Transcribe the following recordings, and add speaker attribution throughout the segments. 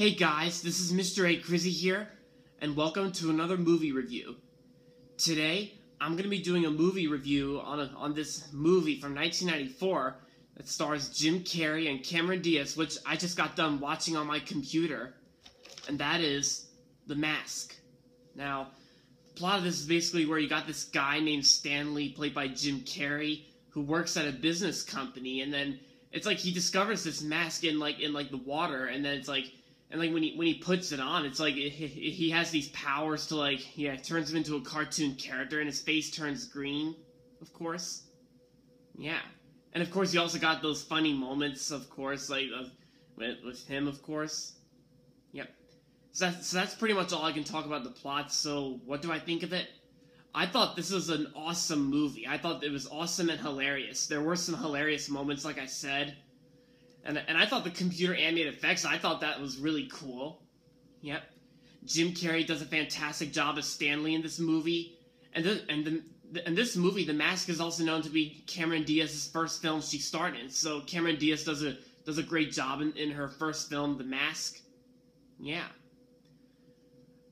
Speaker 1: Hey guys, this is Mr. A. Crizzy here, and welcome to another movie review. Today, I'm going to be doing a movie review on, a, on this movie from 1994 that stars Jim Carrey and Cameron Diaz, which I just got done watching on my computer, and that is The Mask. Now, the plot of this is basically where you got this guy named Stanley, played by Jim Carrey, who works at a business company, and then it's like he discovers this mask in like in like the water, and then it's like and like when he when he puts it on, it's like it, he has these powers to like yeah, it turns him into a cartoon character, and his face turns green, of course. Yeah, and of course you also got those funny moments, of course, like of, with, with him, of course. Yep. So that's, so that's pretty much all I can talk about the plot. So what do I think of it? I thought this was an awesome movie. I thought it was awesome and hilarious. There were some hilarious moments, like I said and and I thought the computer animated effects, I thought that was really cool. Yep. Jim Carrey does a fantastic job as Stanley in this movie. And the, and the, and this movie, The Mask, is also known to be Cameron Diaz's first film she starred in. So Cameron Diaz does a does a great job in, in her first film, The Mask. Yeah.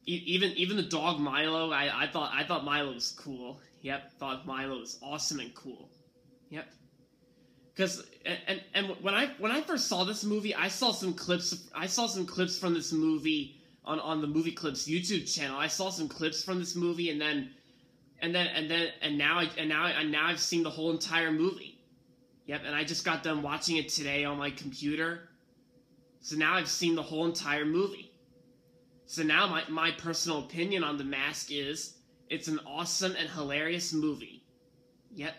Speaker 1: Even even the dog Milo, I, I thought I thought Milo was cool. Yep, thought Milo was awesome and cool. Yep because and, and when I when I first saw this movie, I saw some clips. I saw some clips from this movie on on the movie clips YouTube channel. I saw some clips from this movie, and then and then and then and now I and now and now I've seen the whole entire movie. Yep, and I just got done watching it today on my computer. So now I've seen the whole entire movie. So now my, my personal opinion on The Mask is it's an awesome and hilarious movie. Yep.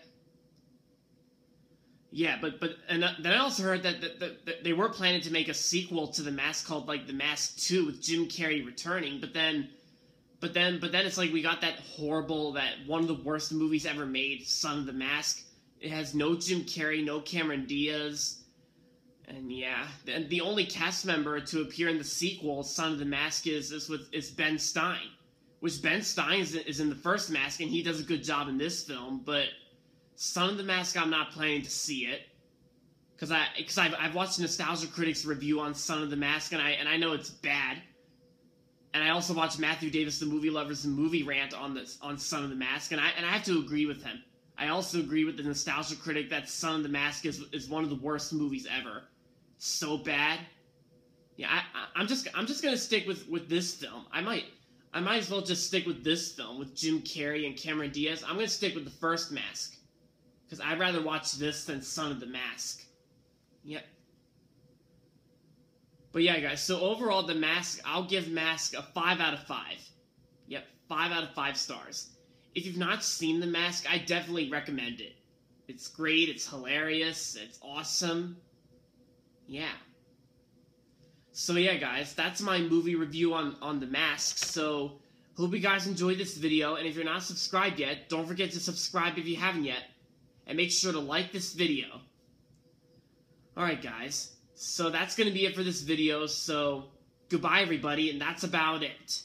Speaker 1: Yeah, but but and then I also heard that, that, they were planning to make a sequel to The Mask called like The Mask Two with Jim Carrey returning, but then, but then but then it's like we got that horrible that one of the worst movies ever made, Son of the Mask. It has no Jim Carrey, no Cameron Diaz, and yeah, and the only cast member to appear in the sequel, Son of the Mask, is is with is Ben Stein, which Ben Stein is, is in the first Mask, and he does a good job in this film, but Son of the Mask, I'm not planning to see it because I because I've, I've watched Nostalgia Critics review on Son of the Mask and I and I know it's bad. And I also watched Matthew Davis, the movie lovers, movie rant on this on Son of the Mask, and I and I have to agree with him. I also agree with the Nostalgia Critic that Son of the Mask is is one of the worst movies ever. So bad. Yeah, I, I'm just I'm just gonna stick with with this film. I might I might as well just stick with this film with Jim Carrey and Cameron Diaz. I'm gonna stick with the first Mask. Because I'd rather watch this than Son of the Mask. Yep. But yeah, guys, so overall, The Mask, I'll give Mask a 5 out of 5. Yep, 5 out of 5 stars. If you've not seen The Mask, I definitely recommend it. It's great, it's hilarious, it's awesome. Yeah. So yeah, guys, that's my movie review on, on The Mask. So, hope you guys enjoyed this video, and if you're not subscribed yet, don't forget to subscribe if you haven't yet and make sure to like this video. Alright guys, so that's going to be it for this video, so goodbye everybody, and that's about it.